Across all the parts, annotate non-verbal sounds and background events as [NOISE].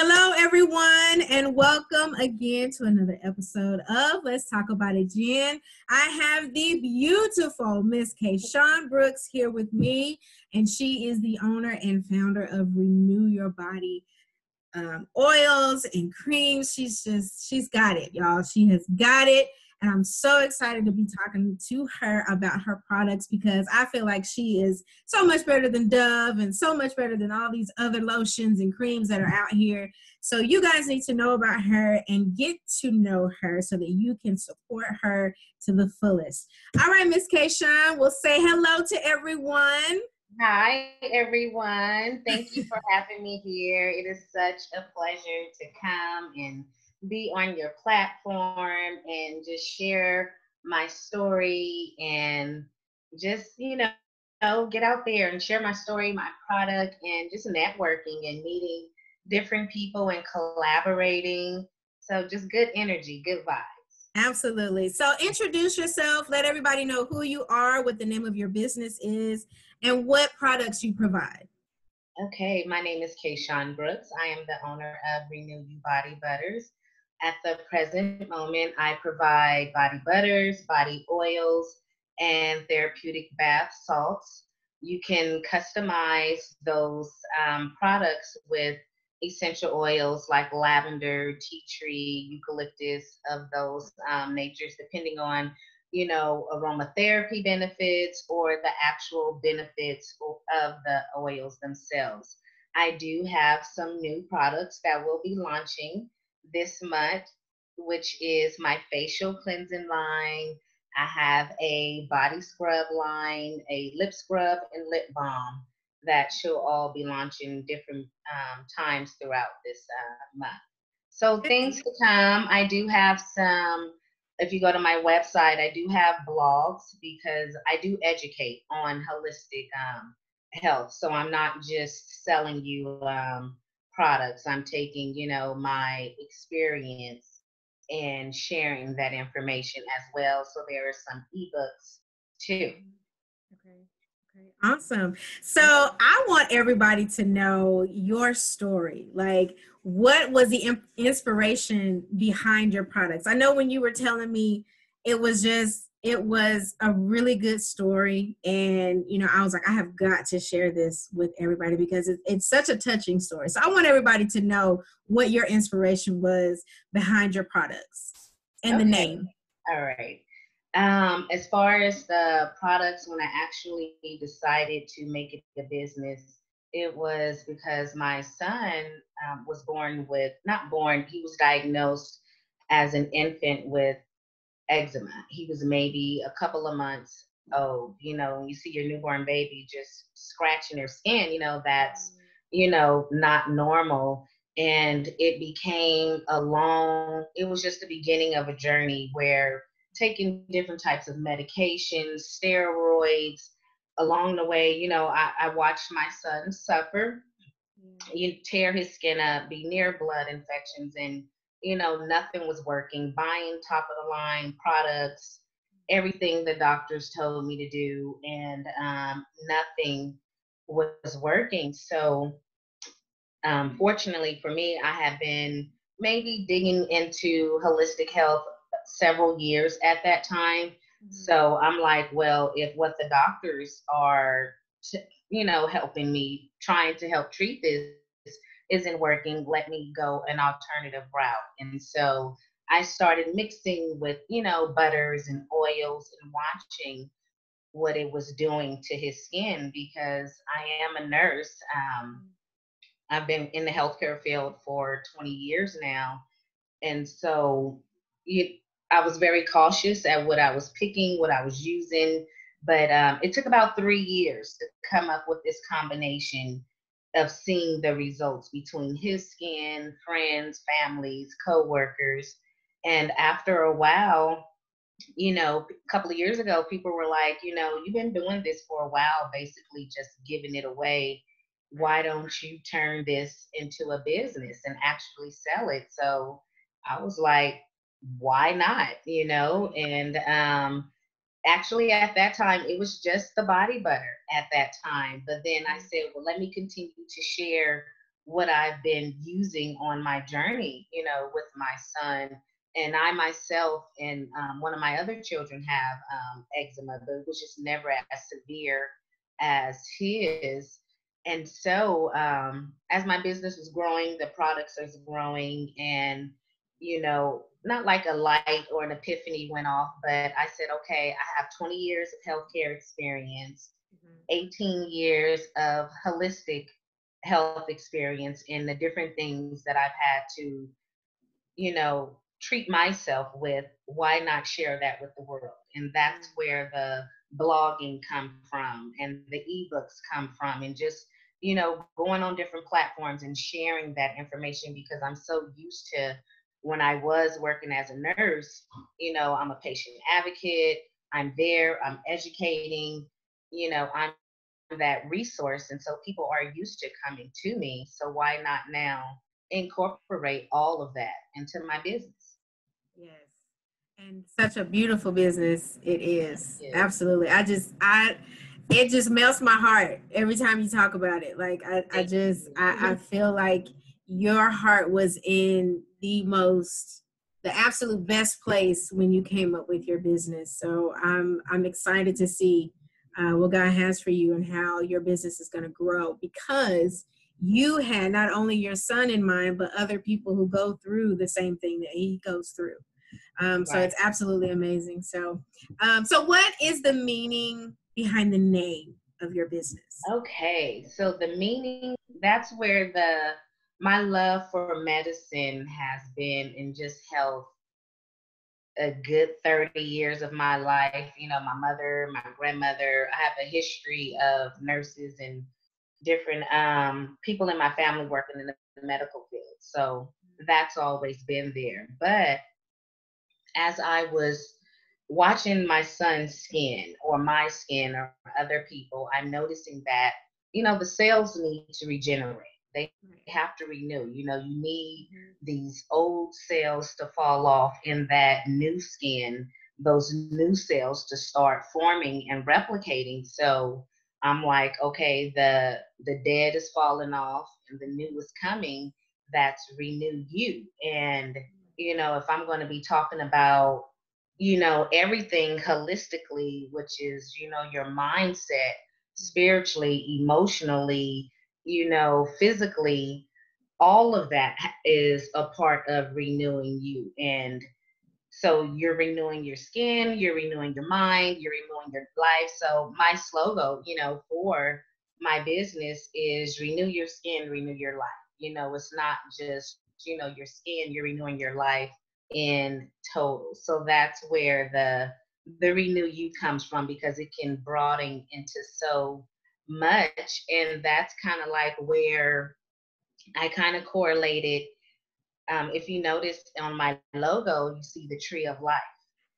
Hello, everyone, and welcome again to another episode of Let's Talk About It, Jen. I have the beautiful Miss Kayshaun Brooks here with me, and she is the owner and founder of Renew Your Body um, oils and creams. She's just, she's got it, y'all. She has got it. And I'm so excited to be talking to her about her products because I feel like she is so much better than Dove and so much better than all these other lotions and creams that are out here. So you guys need to know about her and get to know her so that you can support her to the fullest. All right, Miss Kayshaun, we'll say hello to everyone. Hi, everyone. Thank you for having me here. It is such a pleasure to come and be on your platform and just share my story and just, you know, get out there and share my story, my product, and just networking and meeting different people and collaborating. So just good energy, good vibes. Absolutely. So introduce yourself, let everybody know who you are, what the name of your business is, and what products you provide. Okay, my name is Kayshaun Brooks. I am the owner of Renew You Body Butters. At the present moment, I provide body butters, body oils, and therapeutic bath salts. You can customize those um, products with essential oils like lavender, tea tree, eucalyptus, of those um, natures, depending on you know aromatherapy benefits or the actual benefits of the oils themselves. I do have some new products that will be launching this month, which is my facial cleansing line. I have a body scrub line, a lip scrub, and lip balm that she'll all be launching different um, times throughout this uh, month. So things to come. I do have some. If you go to my website, I do have blogs because I do educate on holistic um, health. So I'm not just selling you um, products. I'm taking, you know, my experience and sharing that information as well. So there are some ebooks too. Mm-hmm. Okay. Okay. Awesome. So I want everybody to know your story. Like, what was the inspiration behind your products? I know when you were telling me it was just it was a really good story. And you know i was like i have got to share this with everybody because it, it's such a touching story. So i want everybody to know what your inspiration was behind your products and okay. the name. All right. Um, as far as the products when i actually decided to make it a business it was because my son um, was born with not born he was diagnosed as an infant with eczema. He was maybe a couple of months old. You know, when you see your newborn baby just scratching their skin, you know, that's, you know, not normal. And it became a long, it was just the beginning of a journey where taking different types of medications, steroids, along the way, you know, I, I watched my son suffer. You tear his skin up, be near blood infections, and you know, nothing was working, buying top of the line products, everything the doctors told me to do, and um, nothing was working. So, um, fortunately for me, I have been maybe digging into holistic health several years at that time. Mm-hmm. So I'm like, well, if what the doctors are, you know, helping me trying to help treat this isn't working, let me go an alternative route. And so I started mixing with, you know, butters and oils and watching what it was doing to his skin because I am a nurse. Um, I've been in the healthcare field for 20 years now. And so it, I was very cautious at what I was picking, what I was using. But um, it took about three years to come up with this combination of seeing the results between his skin, friends, families, co-workers. And after a while, you know, a couple of years ago, people were like, you know, you've been doing this for a while, basically just giving it away. Why don't you turn this into a business and actually sell it? So I was like, why not? You know, and um, actually at that time it was just the body butter at that time but then i said well let me continue to share what I've been using on my journey, you know, with my son. And I myself and um, one of my other children have um, eczema, but which is never as severe as his. And so, um, as my business was growing, the products was growing, and you know, not like a light or an epiphany went off, but I said, okay, I have 20 years of healthcare experience, mm-hmm. 18 years of holistic health experience, and the different things that I've had to, you know, treat myself with. Why not share that with the world? And that's mm-hmm. where the blogging come from and the ebooks come from and just you know going on different platforms and sharing that information because i'm so used to when I was working as a nurse, you know, I'm a patient advocate, I'm there, I'm educating, you know, I'm that resource. And so people are used to coming to me. So why not now incorporate all of that into my business? Yes. And such a beautiful business it is. Yes. Absolutely. I just, I, it just melts my heart every time you talk about it. Like I, I just, I, I feel like your heart was in the most the absolute best place when you came up with your business. So i'm i'm excited to see uh, what god has for you and how your business is going to grow because you had not only your son in mind but other people who go through the same thing that he goes through. Um, so right. it's absolutely amazing. So um, so what is the meaning behind the name of your business? Okay so the meaning that's where the my love for medicine has been in just health a good 30 years of my life. You know, my mother, my grandmother, I have a history of nurses and different um, people in my family working in the medical field. So that's always been there. But as I was watching my son's skin or my skin or other people, I'm noticing that, you know, the cells need to regenerate they have to renew. You know, you need mm-hmm. these old cells to fall off in that new skin, those new cells to start forming and replicating. So I'm like, okay, the the dead is falling off and the new is coming. That's renew you. And you know, if I'm going to be talking about you know everything holistically, which is you know your mindset, spiritually, emotionally, you know, physically, all of that is a part of renewing you. And so you're renewing your skin, you're renewing your mind, you're renewing your life. So my slogan, you know, for my business is renew your skin, renew your life. You know, it's not just, you know, your skin, you're renewing your life in total. So that's where the the renew you comes from because it can broaden into so much. And that's kind of like where I kind of correlated. Um, if you notice on my logo, you see the tree of life.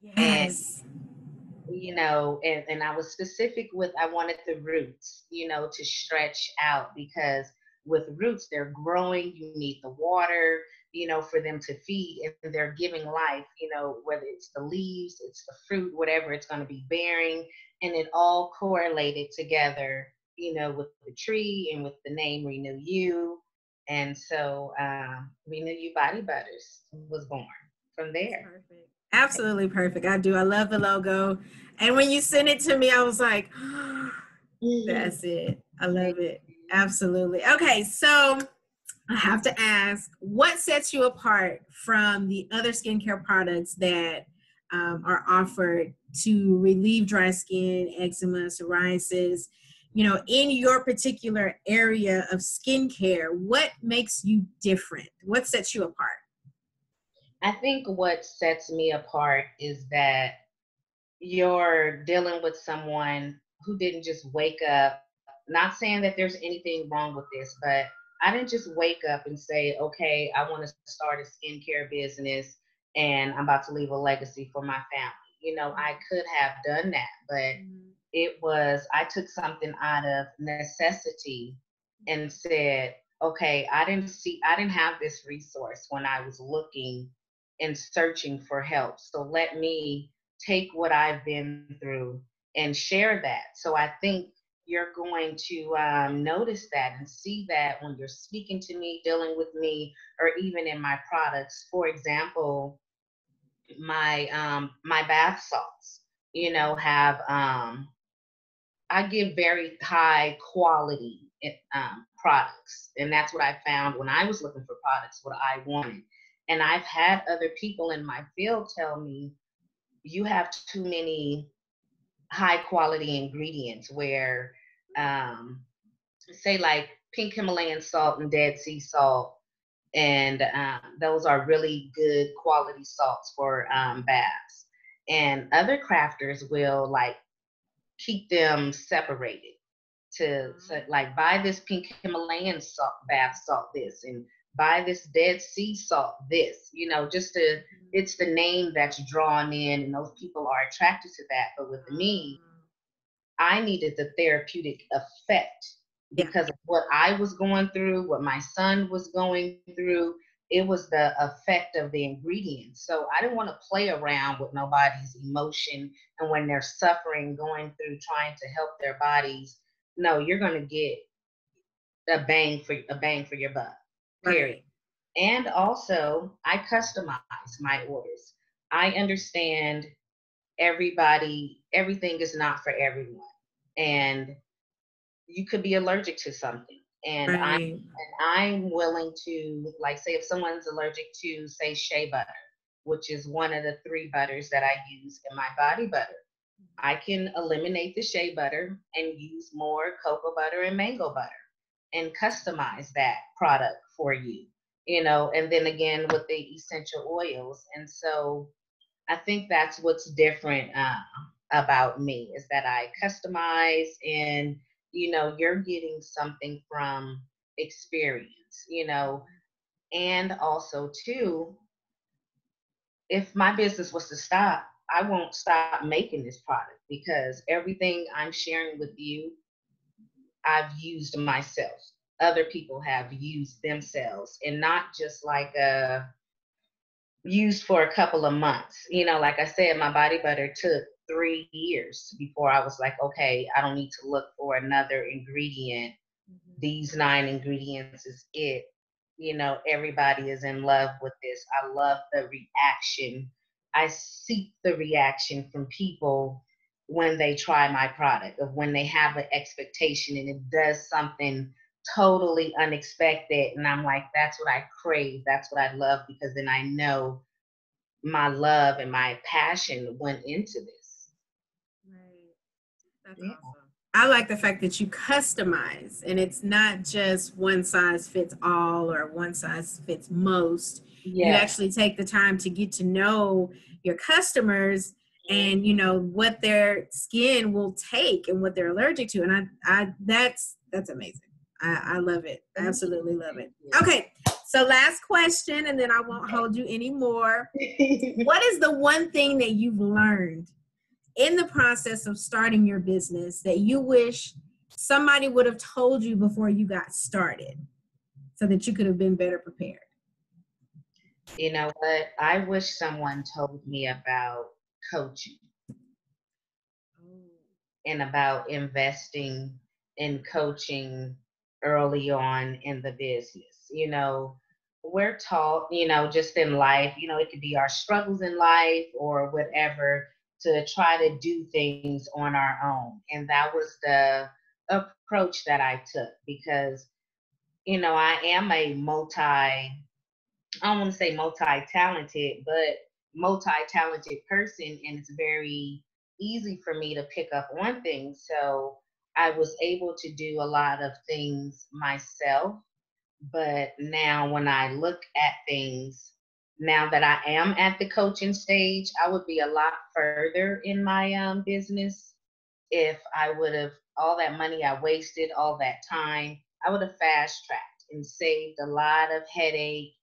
Yes. And, you know, and, and I was specific with I wanted the roots, you know, to stretch out because with roots, they're growing, you need the water, you know, for them to feed and they're giving life, you know, whether it's the leaves, it's the fruit, whatever it's going to be bearing. And it all correlated together, you know, with the tree and with the name Renew You. And so um, Renew You Body Butters was born from there. Perfect. Absolutely perfect. I do. I love the logo. And when you sent it to me, I was like, [GASPS] that's it. I love it. Absolutely. Okay, so I have to ask, what sets you apart from the other skincare products that um, are offered to relieve dry skin, eczema, psoriasis? You know, in your particular area of skincare, what makes you different? What sets you apart? I think what sets me apart is that you're dealing with someone who didn't just wake up. Not saying that there's anything wrong with this, but I didn't just wake up and say, okay, I want to start a skincare business and I'm about to leave a legacy for my family. You know, I mm-hmm. could have done that, but mm-hmm. it was, I took something out of necessity and said, okay, I didn't see, I didn't have this resource when I was looking and searching for help. So let me take what I've been through and share that. So I think you're going to um, notice that and see that when you're speaking to me, dealing with me, or even in my products. For example, my um, my bath salts, you know, have um, I give very high quality eh, um, products, and that's what I found when I was looking for products. What I wanted, and I've had other people in my field tell me, you have too many high quality ingredients where um, say like pink Himalayan salt and Dead Sea salt, and um, those are really good quality salts for um, baths. And other crafters will like keep them separated to, to mm-hmm. like buy this pink Himalayan salt bath salt this and buy this Dead Sea salt this, you know, just to mm-hmm. it's the name that's drawn in and those people are attracted to that. But with me, mm-hmm. I needed the therapeutic effect because of what I was going through, what my son was going through. It was the effect of the ingredients. So I didn't want to play around with nobody's emotion and when they're suffering, going through trying to help their bodies. No, you're going to get a bang for a bang for your buck. Period. And also, I customize my orders. I understand everybody, everything is not for everyone. And you could be allergic to something. And right. I'm and I'm willing to like say if someone's allergic to say shea butter, which is one of the three butters that I use in my body butter. I can eliminate the shea butter and use more cocoa butter and mango butter and customize that product for you, you know, and then again with the essential oils. And so I think that's what's different uh, about me is that I customize and, you know, you're getting something from experience, you know, and also too, if my business was to stop, I won't stop making this product because everything I'm sharing with you, I've used myself. Other people have used themselves and not just like a used for a couple of months. You know, like I said, my body butter took three years before I was like, okay, I don't need to look for another ingredient. Mm-hmm. These nine ingredients is it. You know, everybody is in love with this. I love the reaction. I seek the reaction from people when they try my product, of when they have an expectation and it does something totally unexpected. And I'm like, that's what I crave. That's what I love because then I know my love and my passion went into this. Right. That's yeah. awesome. I like the fact that you customize and it's not just one size fits all or one size fits most. You actually take the time to get to know your customers and you know what their skin will take and what they're allergic to and I I that's that's amazing. I, I love it. I absolutely love it. Okay, so last question, and then I won't hold you anymore. [LAUGHS] what is the one thing that you've learned in the process of starting your business that you wish somebody would have told you before you got started so that you could have been better prepared? You know what? I wish someone told me about coaching oh. and about investing in coaching early on in the business. You know, we're taught, you know, just in life, you know, it could be our struggles in life or whatever to try to do things on our own. And that was the approach that I took because, you know, I am a multi, I don't want to say multi talented, but multi talented person. And it's very easy for me to pick up on things. So I was able to do a lot of things myself. But now, when I look at things, now that I am at the coaching stage, I would be a lot further in my um, business if I would have all that money I wasted, all that time, I would have fast tracked and saved a lot of headache,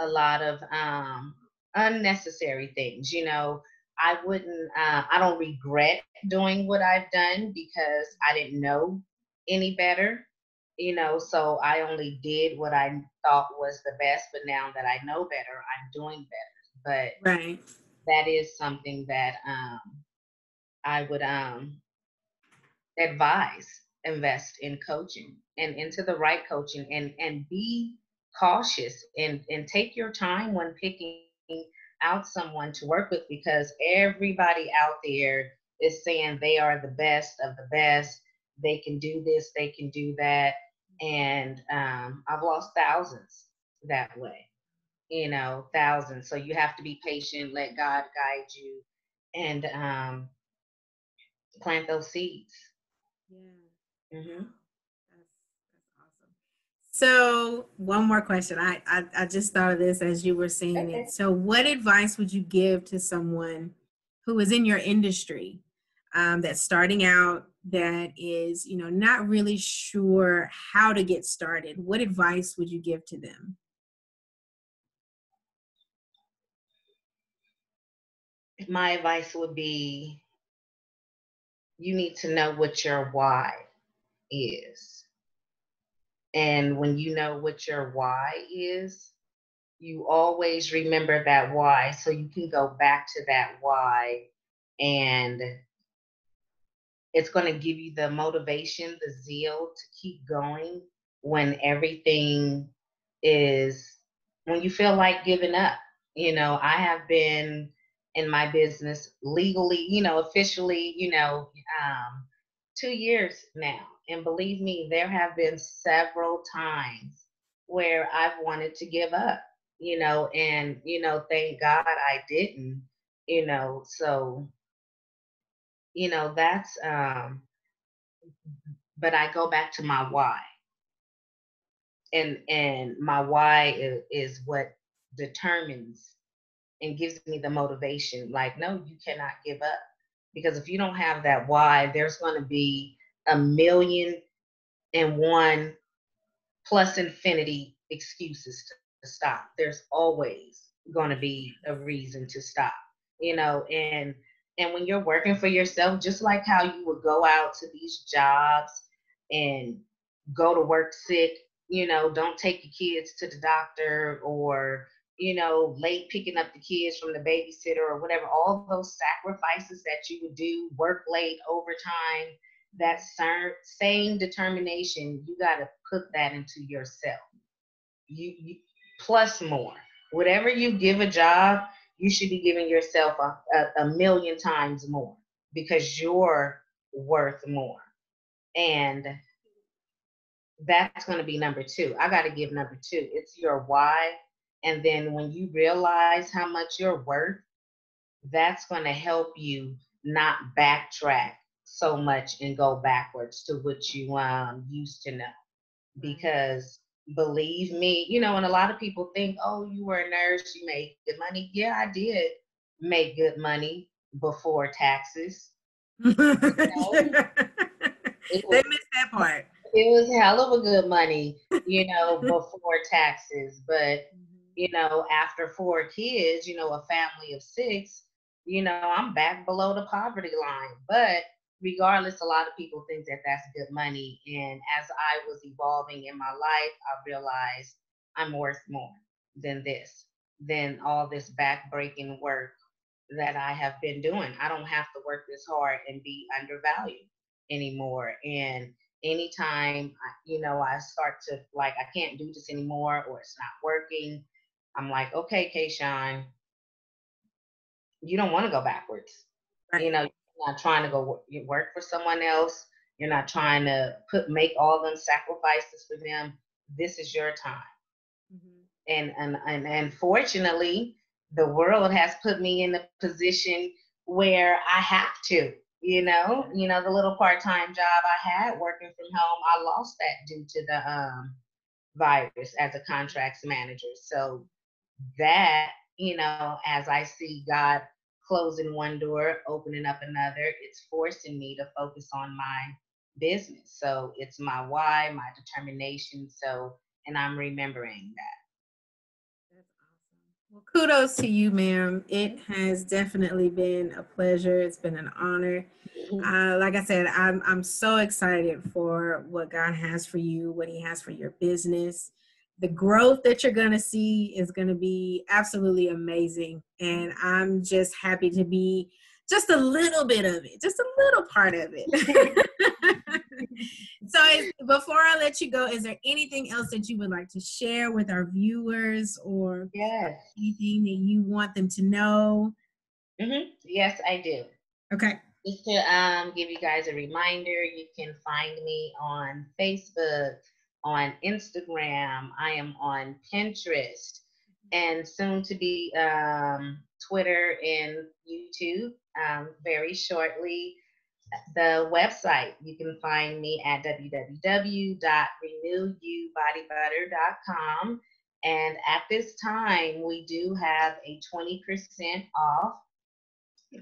a lot of um, unnecessary things. You know, I wouldn't, uh, I don't regret doing what I've done because I didn't know any better, you know, so I only did what I thought was the best, but now that I know better, I'm doing better. But right. that is something that um, I would um, advise invest in coaching and into the right coaching and and be cautious and and take your time when picking out someone to work with because everybody out there is saying they are the best of the best. They can do this they can do that. And um, i've lost thousands that way you know thousands. So you have to be patient let god guide you and um, plant those seeds. Yeah. Mm-hmm. So one more question. I, I, I just thought of this as you were saying okay. it. So what advice would you give to someone who is in your industry um, that's starting out that is you know not really sure how to get started? What advice would you give to them? My advice would be you need to know what your why is and when you know what your why is, you always remember that why. So you can go back to that why and it's going to give you the motivation, the zeal to keep going when everything is, when you feel like giving up. You know, I have been in my business legally, you know, officially, you know, um, two years now. And believe me, there have been several times where I've wanted to give up, you know, and, you know, thank God I didn't, you know, so, you know, that's, um, but I go back to my why. And, and my why is, is what determines and gives me the motivation like no you cannot give up because if you don't have that why there's going to be a million and one plus infinity excuses to, to stop. There's always going to be a reason to stop you know and and when you're working for yourself just like how you would go out to these jobs and go to work sick you know don't take your kids to the doctor or you know, late picking up the kids from the babysitter or whatever, all those sacrifices that you would do, work late, overtime, that same determination, you got to put that into yourself. You, you plus more. Whatever you give a job, you should be giving yourself a, a, a million times more because you're worth more. And that's going to be number two. I got to give number two. It's your why and then when you realize how much you're worth, that's going to help you not backtrack so much and go backwards to what you um, used to know. Because believe me, you know, and a lot of people think, oh, you were a nurse, you made good money. Yeah, I did make good money before taxes. you know? [LAUGHS] was, they missed that part. It was hell of a good money, you know, [LAUGHS] before taxes. But you know, after four kids, you know, a family of six, you know, I'm back below the poverty line. But regardless, a lot of people think that that's good money. And as I was evolving in my life, I realized I'm worth more than this, than all this backbreaking work that I have been doing. I don't have to work this hard and be undervalued anymore. And anytime, you know, I start to like, I can't do this anymore or it's not working, I'm like, okay, Kayshaun, you don't want to go backwards. Right. You know, not trying to go work for someone else. You're not trying to put make all them sacrifices for them. This is your time. Mm-hmm. And, and and and fortunately, the world has put me in a position where I have to. You know, you know the little part-time job I had working from home, I lost that due to the um, virus as a contracts manager. So that, you know, as I see God closing one door, opening up another, it's forcing me to focus on my business. So it's my why, my determination. So, and I'm remembering that. That's awesome. Well, kudos to you, ma'am. It has definitely been a pleasure. It's been an honor. [LAUGHS] Uh, like I said, I'm I'm so excited for what God has for you, what He has for your business the growth that you're going to see is going to be absolutely amazing and i'm just happy to be just a little bit of it, just a little part of it. [LAUGHS] so, is, before I let you go, is there anything else that you would like to share with our viewers, or yes. anything that you want them to know? Mm-hmm. Yes, I do. Okay. Just to um, give you guys a reminder, you can find me on Facebook, on Instagram. I am on Pinterest, and soon to be um, Twitter and YouTube um, very shortly. The website, you can find me at www.renewyoubodybutter.com. And at this time, we do have a 20% off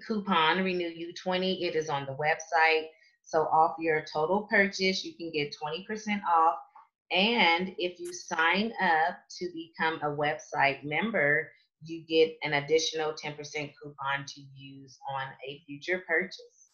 coupon, Renew You 20. It is on the website. So, off your total purchase, you can get 20% off. And if you sign up to become a website member, you get an additional 10% coupon to use on a future purchase.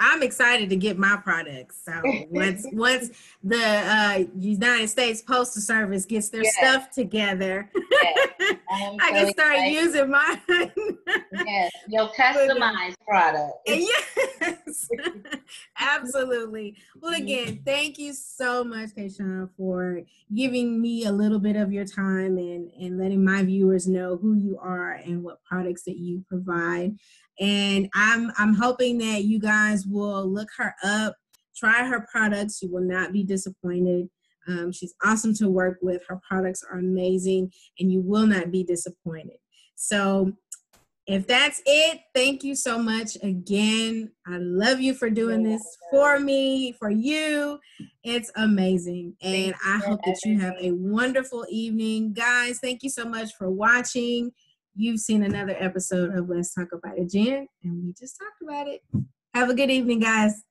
I'm excited to get my products. So once [LAUGHS] once the uh, United States Postal Service gets their yes. stuff together, yes. I can start excited. using mine. [LAUGHS] yes, your customized product. Yes, [LAUGHS] absolutely. Well, again, thank you so much, Kayshaun, for giving me a little bit of your time and and letting my viewers know who you are and what products that you provide and i'm i'm hoping that you guys will look her up try her products you will not be disappointed um, she's awesome to work with. Her products are amazing and you will not be disappointed. So if that's it thank you so much again. I love you for doing this for me for you. It's amazing and i hope that you have a wonderful evening. Guys thank you so much for watching. You've seen another episode of Let's Talk About It, Jen, and we just talked about it. Have a good evening, guys.